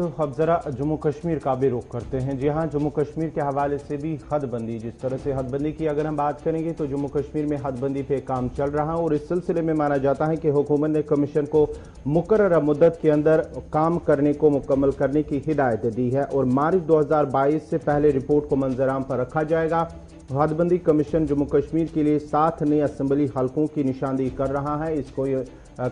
अब जरा जम्मू कश्मीर का भी रुख करते हैं। जी हाँ जम्मू कश्मीर के हवाले से भी हदबंदी, जिस तरह से हदबंदी की अगर हम बात करेंगे तो जम्मू कश्मीर में हदबंदी पे काम चल रहा है और इस सिलसिले में माना जाता है कि हुकूमत ने कमीशन को मुकर मुद्दत के अंदर काम करने को मुकम्मल करने की हिदायत दी है और मार्च 2022 से पहले रिपोर्ट को मंजराम पर रखा जाएगा। हदबंदी कमीशन जम्मू कश्मीर के लिए सात नए असम्बली हलकों की निशानदेही कर रहा है। इसको ये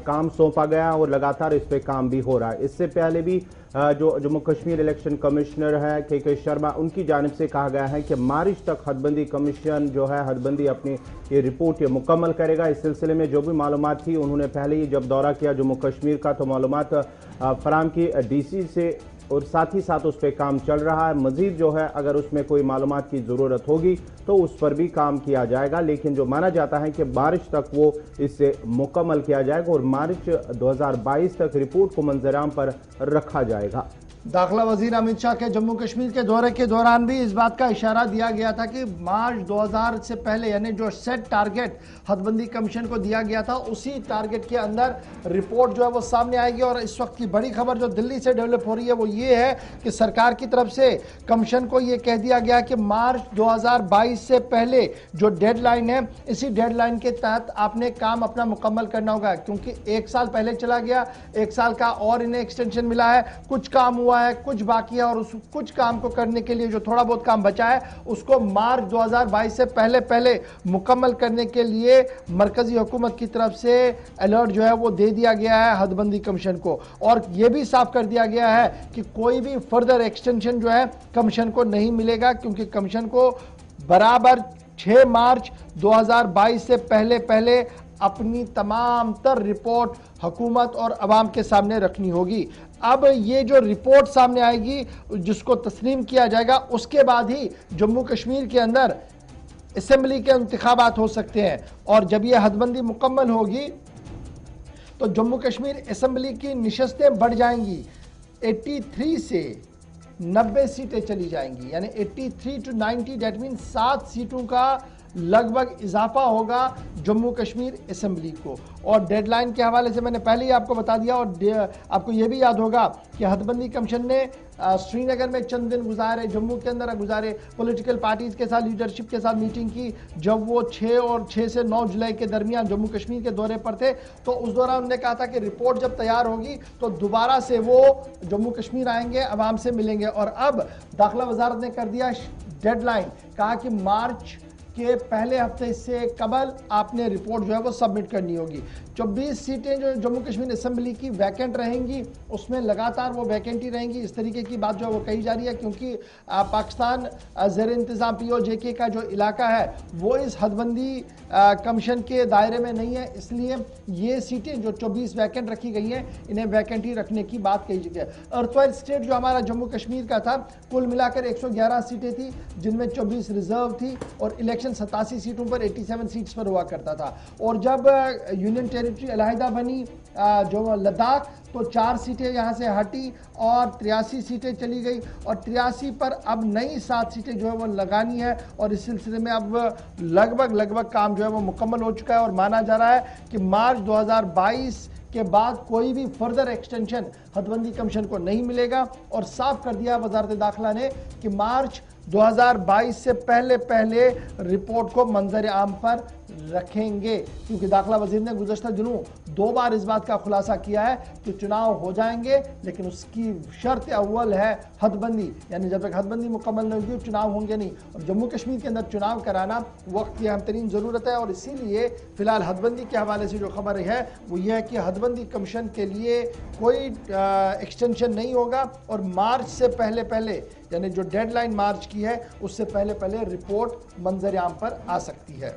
काम सौंपा गया और लगातार इस पर काम भी हो रहा है। इससे पहले भी जो जम्मू कश्मीर इलेक्शन कमिश्नर है, के के शर्मा, उनकी जानब से कहा गया है कि मार्च तक हदबंदी कमीशन जो है, हदबंदी अपनी ये रिपोर्ट ये मुकम्मल करेगा। इस सिलसिले में जो भी मालूम थी, उन्होंने पहले ही जब दौरा किया जम्मू कश्मीर का तो मालूम फराम की डीसी से और साथ ही साथ उस पर काम चल रहा है। मजीद जो है, अगर उसमें कोई मालूम की ज़रूरत होगी तो उस पर भी काम किया जाएगा। लेकिन जो माना जाता है कि बारिश तक वो इससे मुकम्मल किया जाएगा और मार्च 2022 तक रिपोर्ट को मंजराम पर रखा जाएगा। दाखिला वज़ीर अमित शाह के जम्मू कश्मीर के दौरे के दौरान भी इस बात का इशारा दिया गया था कि मार्च 2000 से पहले, यानी जो सेट टारगेट हदबंदी कमीशन को दिया गया था, उसी टारगेट के अंदर रिपोर्ट जो है वो सामने आएगी और इस वक्त की बड़ी खबर जो दिल्ली से डेवलप हो रही है वो ये है कि सरकार की तरफ़ से कमीशन को ये कह दिया गया कि मार्च दो से पहले जो डेडलाइन है, इसी डेडलाइन के तहत आपने काम अपना मुकम्मल करना होगा, क्योंकि एक साल पहले चला गया, एक साल का और इन्हें एक्सटेंशन मिला है, कुछ काम हुआ हुआ है, कुछ बाकी है और उस कुछ काम को करने के लिए जो थोड़ा बहुत काम बचा है, उसको मार्च 2022 से पहले पहले मुकम्मल करने के लिए मरकजी हुकूमत की तरफ़ से अलर्ट जो है वो दे दिया गया है हदबंदी कमीशन को। और यह भी साफ़ कर दिया गया है कि कोई भी फर्दर एक्सटेंशन जो है कमीशन को नहीं मिलेगा, क्योंकि कमीशन को बराबर 6 मार्च 2022 से पहले पहले अपनी तमाम तर रिपोर्ट हुकूमत और अवाम के सामने रखनी होगी। अब ये जो रिपोर्ट सामने आएगी, जिसको तस्लीम किया जाएगा, उसके बाद ही जम्मू कश्मीर के अंदर असम्बली के इंतबात हो सकते हैं। और जब यह हदबंदी मुकम्मल होगी तो जम्मू कश्मीर असम्बली की नशस्तें बढ़ जाएँगी। 83 से 90 सीटें चली जाएँगी। यानी 83 टू 90 डेट मीन सात सीटों का लगभग इजाफा होगा जम्मू कश्मीर असम्बली को। और डेडलाइन के हवाले से मैंने पहले ही आपको बता दिया और आपको यह भी याद होगा कि हदबंदी कमीशन ने श्रीनगर में चंद दिन गुजारे, जम्मू के अंदर गुजारे पॉलिटिकल पार्टीज़ के साथ लीडरशिप के साथ मीटिंग की। जब वो छः और छः से नौ जुलाई के दरमियान जम्मू कश्मीर के दौरे पर थे तो उस दौरान उन्होंने कहा था कि रिपोर्ट जब तैयार होगी तो दोबारा से वो जम्मू कश्मीर आएँगे, आवाम से मिलेंगे। और अब दाखिला वजारत ने कर दिया डेडलाइन कहा कि मार्च के पहले हफ़्ते से कबल आपने रिपोर्ट जो है वो सबमिट करनी होगी। 24 सीटें जो जम्मू कश्मीर असम्बली की वैकेंट रहेंगी, उसमें लगातार वो वैकेंटी रहेंगी। इस तरीके की बात जो है वो कही जा रही है, क्योंकि पाकिस्तान जेर इंतज़ाम पी ओ जे के का जो इलाका है, वो इस हदबंदी कमीशन के दायरे में नहीं है। इसलिए ये सीटें जो 24 वैकेंट रखी गई हैं, इन्हें वैकेंटी रखने की बात कही गई है। अर्थवाइज स्टेट जो हमारा जम्मू कश्मीर का था, कुल मिलाकर 111 सीटें थी, जिनमें 24 रिज़र्व थी और इलेक्शन सतासी सीटों पर 87 सीट्स पर हुआ करता था। और जब यूनियन टेरिटरी अलहदा बनी जो लद्दाख तो चार सीटें यहाँ से हटी और तिरासी सीटें चली गई। और तिरासी पर अब नई सात सीटें जो है वो लगानी है। और इस सिलसिले में अब लगभग लगभग काम जो है वो मुकम्मल हो चुका है और माना जा रहा है कि मार्च 2022 के बाद कोई भी फर्दर एक्सटेंशन हदबंदी कमीशन को नहीं मिलेगा। और साफ़ कर दिया वजारत दाखिला ने कि मार्च 2022 से पहले पहले रिपोर्ट को मंजर आम पर रखेंगे। क्योंकि दाखिला वज़ीर ने गुजशत दिनों दो बार इस बात का खुलासा किया है कि चुनाव हो जाएँगे, लेकिन उसकी शर्त अव्वल है हदबंदी। यानी जब तक हदबंदी मुकम्मल नहीं होगी, चुनाव होंगे नहीं। और जम्मू कश्मीर के अंदर चुनाव कराना वक्त की अहम तरीन ज़रूरत है, और इसीलिए फ़िलहाल हदबंदी के हवाले से जो खबर है, वो यह है कि हदबंदी कमीशन के लिए कोई एक्सटेंशन नहीं होगा। और मार्च से पहले पहले, यानी जो डेडलाइन मार्च की है, उससे पहले पहले रिपोर्ट मंजर आम पर आ सकती है।